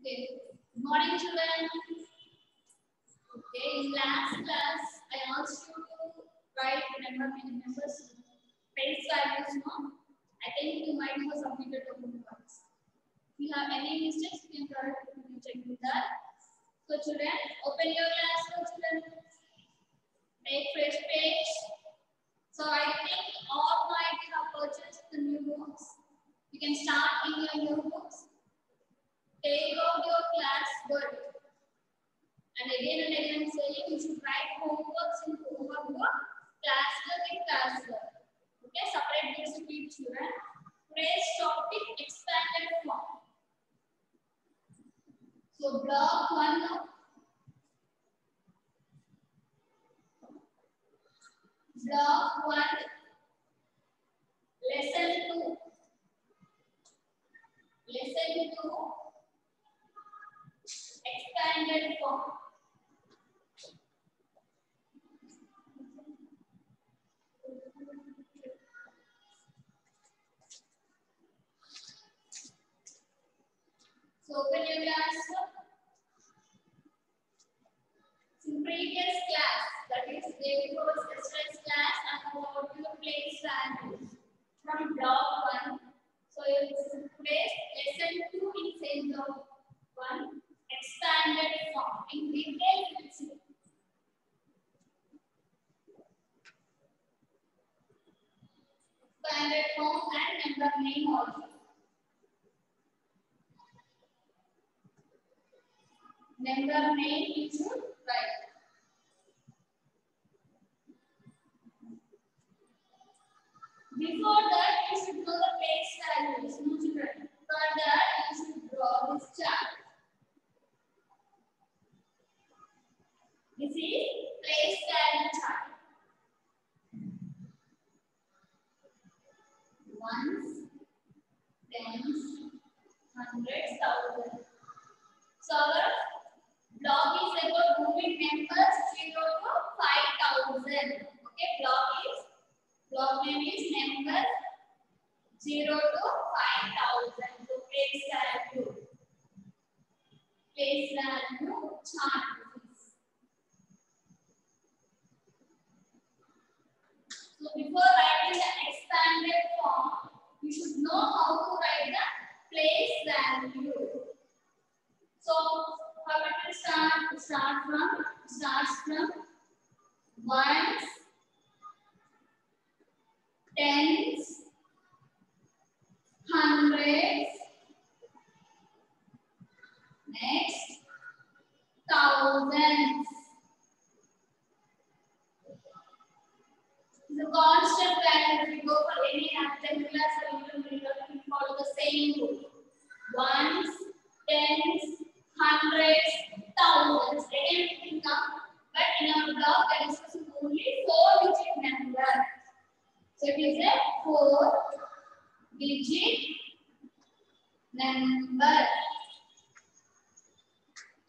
Okay. Good morning, children. Okay, in last class, I asked you to write number numbers, place values. No, I think you might have submitted the homeworks. If you have any mistakes, you can correct. You check with that. So, children, open your class, children. Make fresh page. So, I think all might have purchased the new books. You can start in your new books. Take out your class work. And again and again I'm saying you should write homeworks in homework book, class work in class work. Okay, separate this to each children. Today's topic expanded form. So block one. Block one. Lesson two. Lesson two. Expanded form. So open your class. In previous class, that is day before yesterday's class, I about your place values from block one. So it's place lesson two in same block one expanded form. In detail, you. Expanded form and member name also. Member name should write. Before that, you should know the place values. No. For that, you should draw this chart. This is place value chart. Ones, tens, hundreds, thousands. So our block is about moving numbers zero to five thousand. Okay, block is block name is number zero to five thousand. So place value. Place value chart. So before writing the expanded form, you should know how to write the place value. So how it will start? Start from starts from ones, tens, hundreds, next thousands. the constant value. If we go for any rectangular cylinder, we will follow the same rule. Ones, tens, hundreds, thousands. Again, it will come. But in our block, that is only four digit number. So it is a four digit number.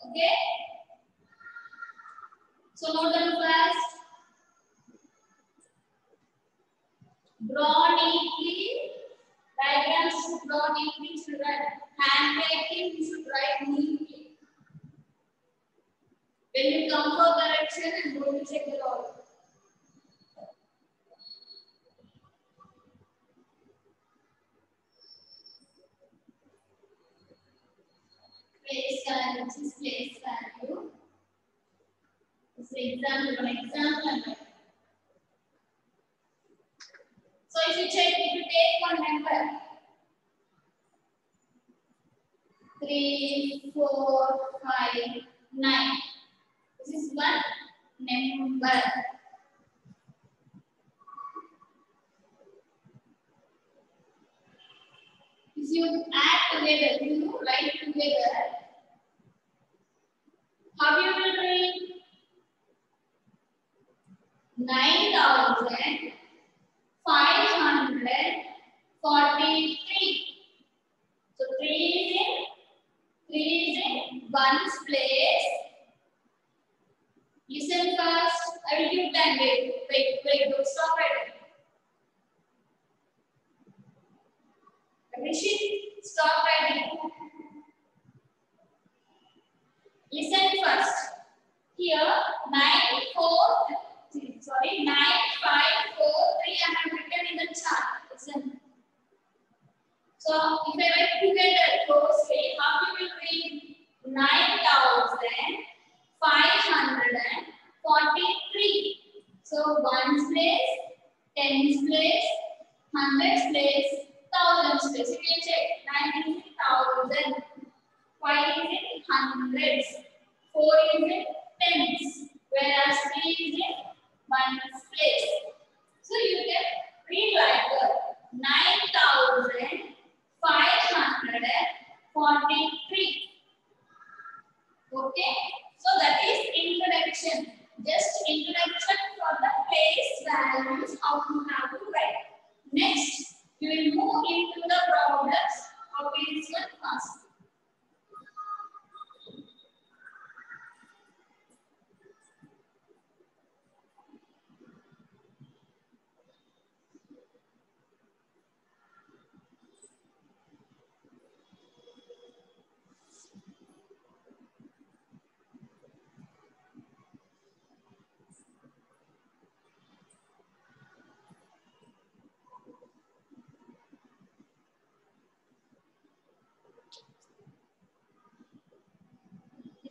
Okay? So note down first. draw neatly. Diagrams should draw neatly, children. Handwriting, you should write neatly. When you come for correction, I'm going to check it out. Place value, this is place value. Is example, one example. So if you check, if you take one number, three, four, five, nine. This is one number. If you add together, you write together, how you will hundred forty-three. So three is in three is in ones place. Listen first. I will give time. Wait, wait, wait. Don't stop right. Rishi, stop writing. Listen first. Here, 9, 4, sorry, 9, 5, 4, 3 I have written in the chart. Listen. So, if I write together those say how you will read 9,543. So, 1's place, 10's place, 100's place, 1000's place. You can check nine thousand is in thousand, five is in hundreds, four is in tens, whereas three is in ones place. So you can read like that. Nine thousand five hundred forty-three. Okay, so that is introduction. Just introduction for the place values how you have to write. Next, we will move into the problems. Copy this one first.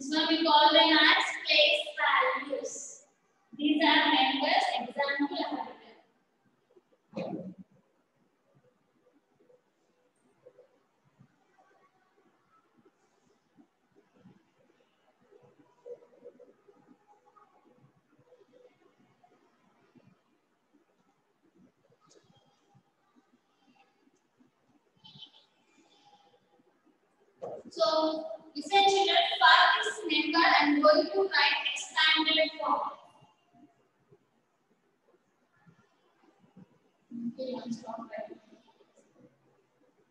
This one we call them as place values. These are members. Example I have written. So, listen children, for this member am going to write expanded form.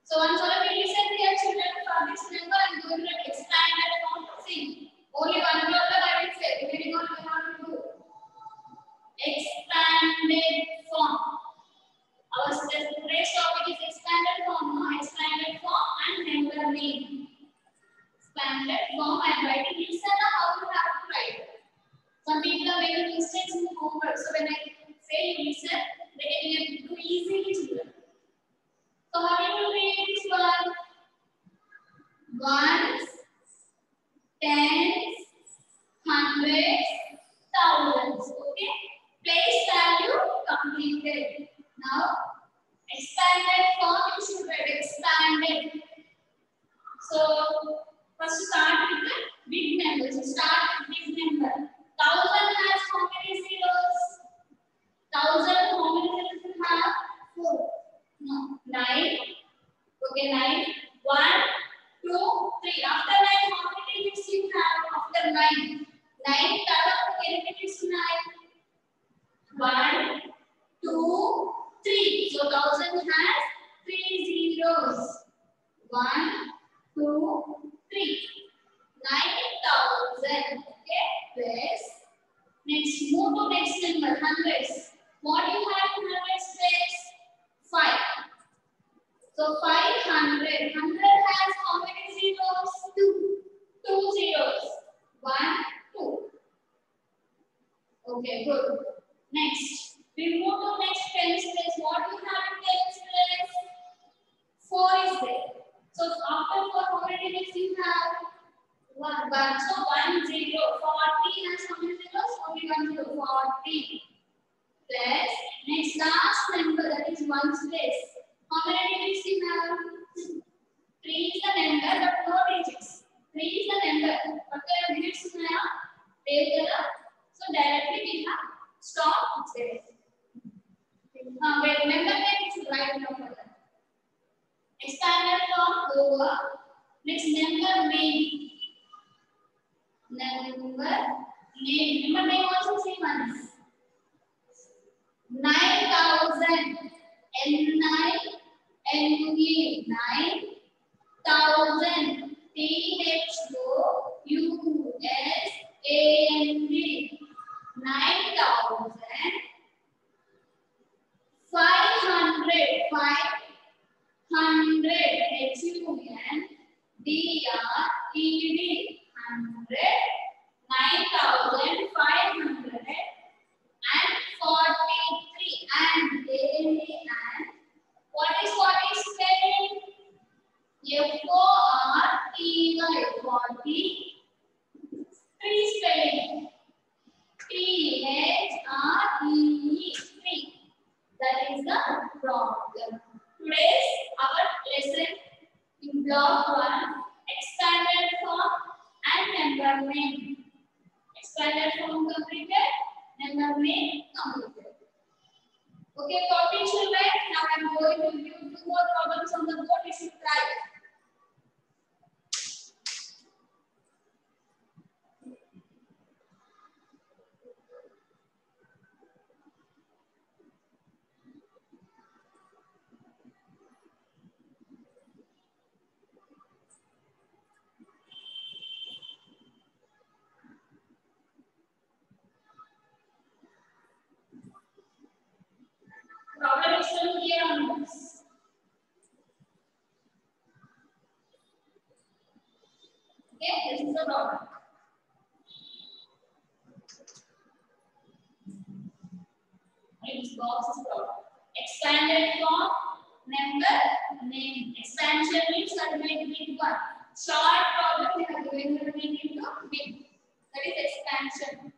So, once all of you listen here children, for this member am going to write expanded form. See, only one problem I will say, on what you want to do. Expanded form. Our today's topic is expanded form, no? expanded form and member name expanded form I am writing listen how you have to write. Some people are making mistakes in homework. So when I say you listen, they can be able easily. So how do you this one? Ones, tens, hundreds, thousands. Okay, good. Next, we move to next tens place. What you have in tens place? Four is there. So after four, how many digits you have? One. one. So one zero. Forty has how many zeros? Only one zero. Forty. Plus next last number that is ones place. How many digits you have? Three is the number but no digits. Three is the number. But the digits now take it up. So directly we have stop there. Uh, wait, number name is right that. Expanded from over. Next number name. Number name. Remember name also same one. form, expanded form and number main. Expanded form completed, number main completed. Okay, copy children. Now I am going to give two more problems on the board. It is private. the problem. It's Gauss's problem. Expanded form, member, name. Expansion means convert big one. Short problem, they are going to make into big. That is expansion.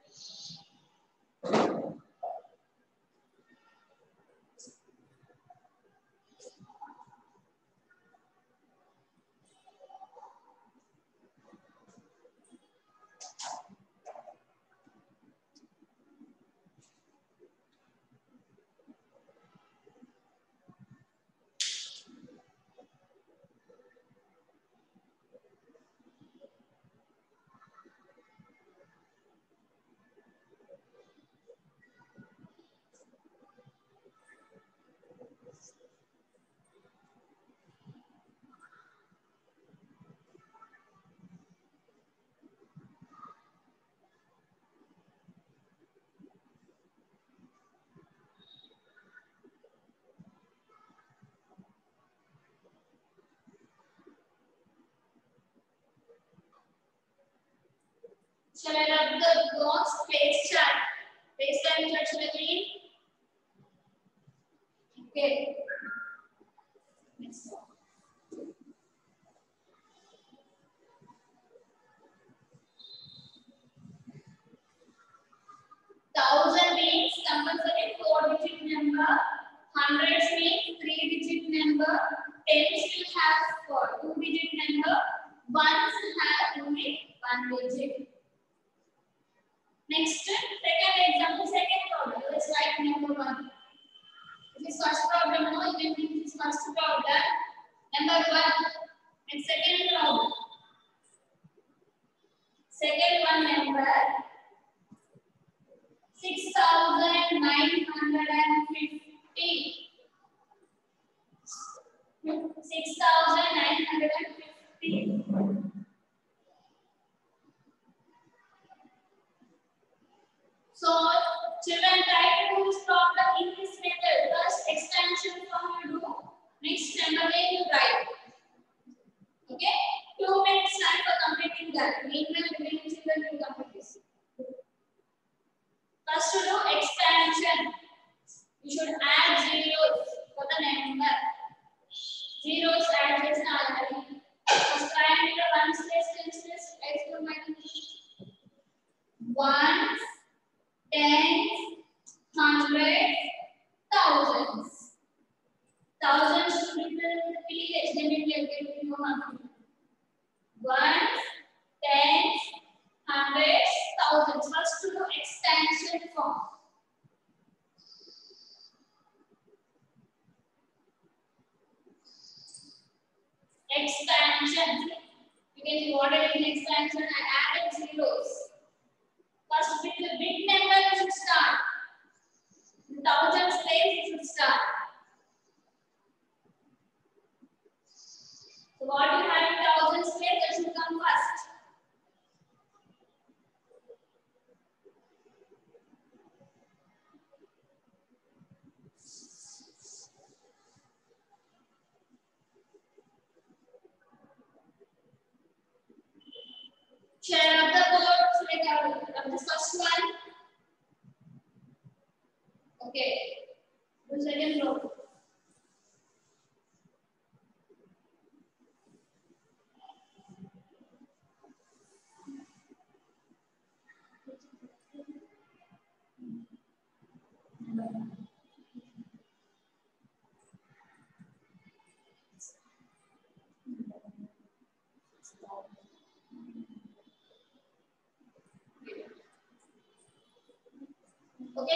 Shall I rub the box face chart? Face time instruction again. Okay. the class 1, 10,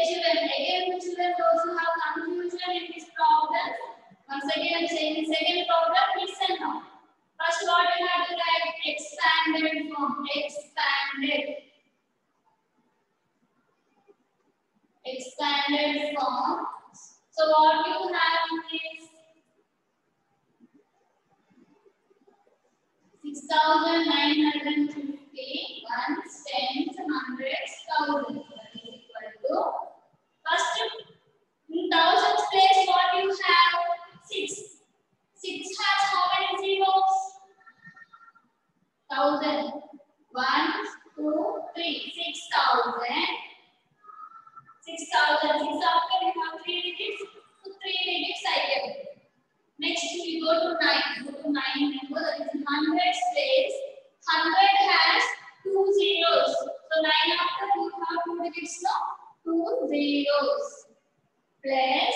children, again the children those have confusion in this problem. Once again, in second problem, listen now. First, what we have to write expanded form. Expanded. Expanded form. So what you have is 6,950, ones, tens, hundreds. Thousand. One, two, three. Six thousand. Six thousand. Six after we have three digits. So three digits I get. Next we go to nine. Go to nine number that is in hundreds place. Hundred has two zeros. So nine after you have two digits now. Two zeros. Plus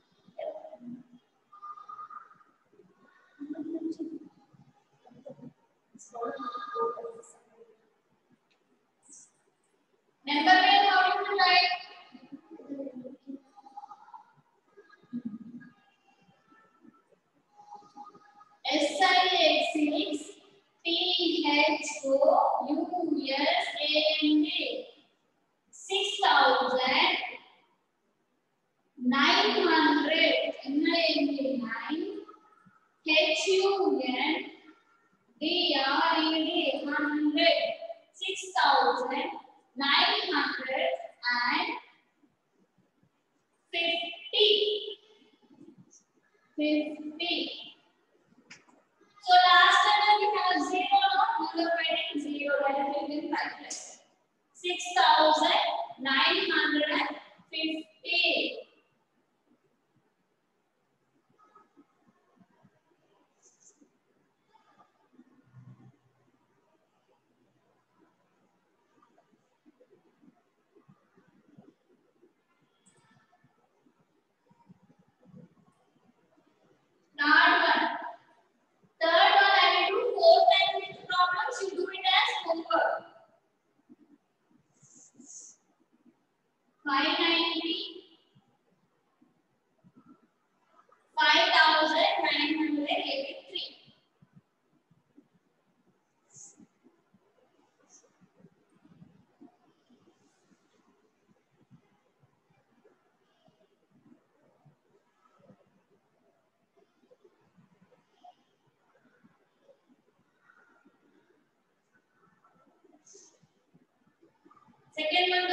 6,950.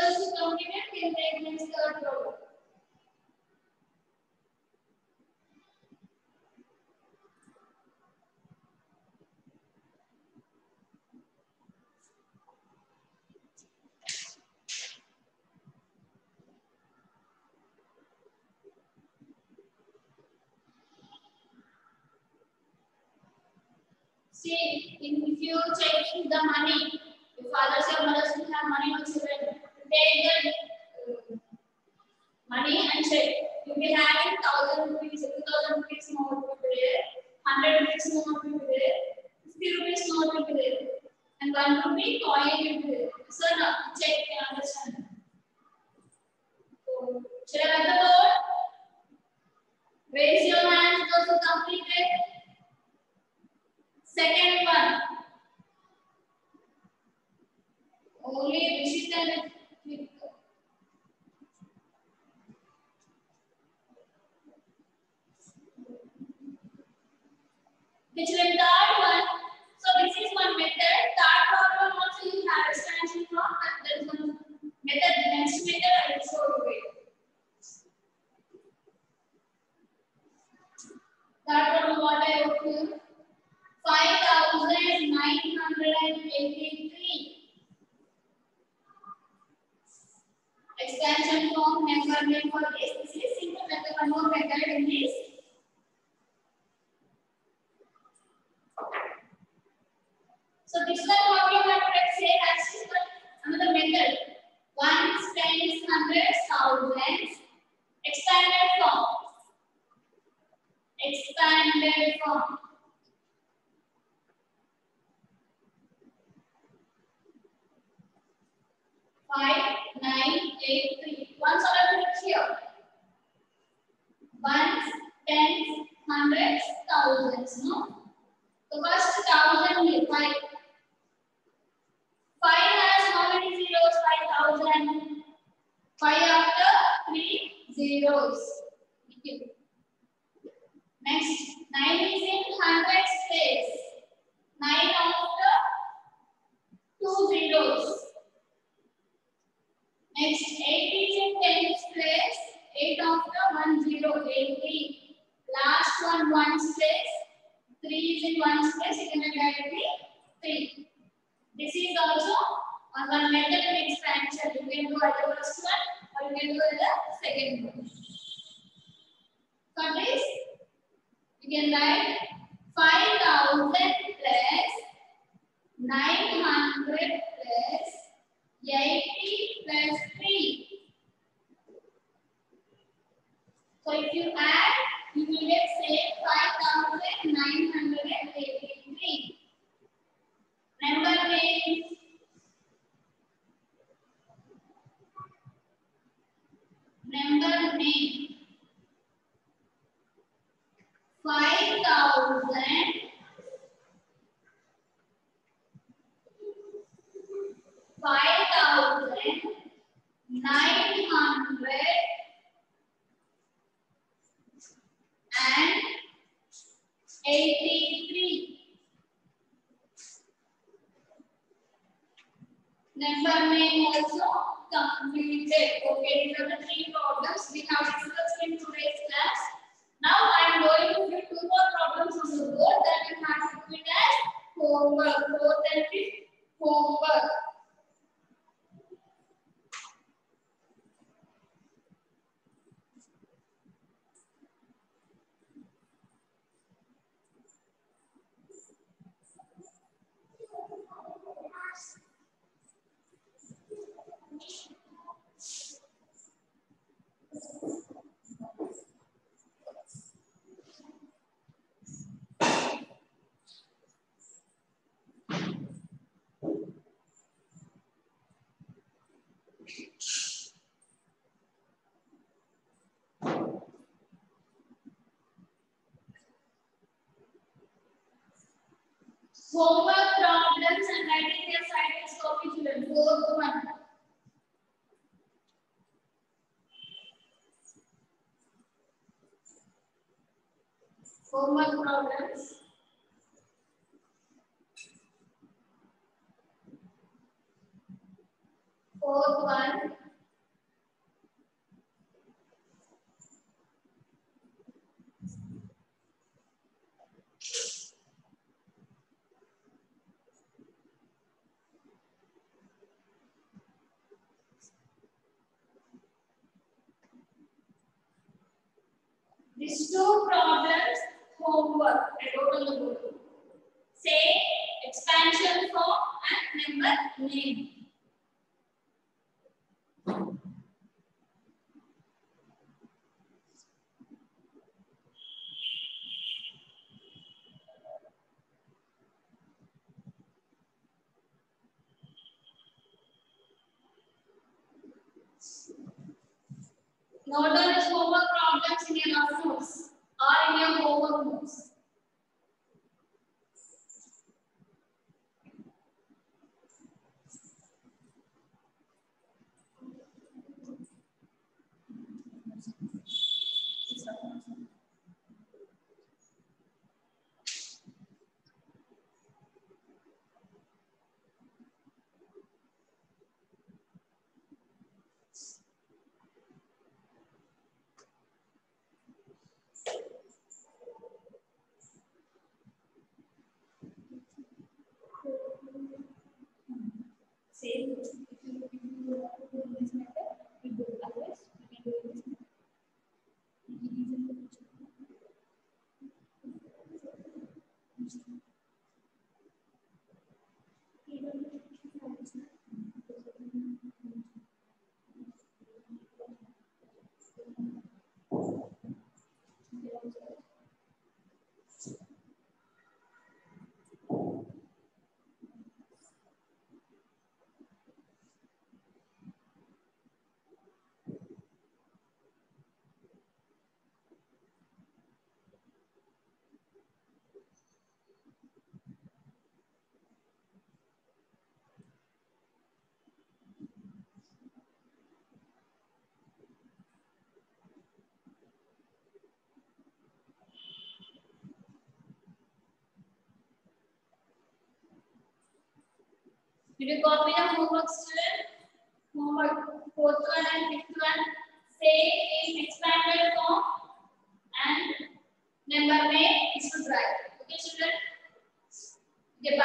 does the complement and pregnant third row. See, if you checking the money, one rupee coin. So now check and understand. So, shall I write the board? Raise your hands those who completed. Second one. Only Rishita and. Which one? Third one. So this is one method. Third problem also you have expansion from and there is one method. Next method I will show you. Third problem what I will do? Five thousand nine wrote here. 5983 expansion form member number is this is simple method one more method in this zeros. Next, eight is in tens place. Eight after one zero. Eighty. Last one ones place. Three is in ones place. You can write directly three. This is also on one method of expansion. You can do at the first one or you can do at the second one. For this, you can write 5000 plus 900 is 80 plus 3. So if you add, you will get say 5983. Remember names. Remember name. 5000 Homework problems and writing their science copy children. Fourth one. These two problems, homework. Say expansion form and number name. ter Did you copy the homework student? Homework fourth one and fifth one. Say in expanded form and number may is to write. Okay, children? Okay,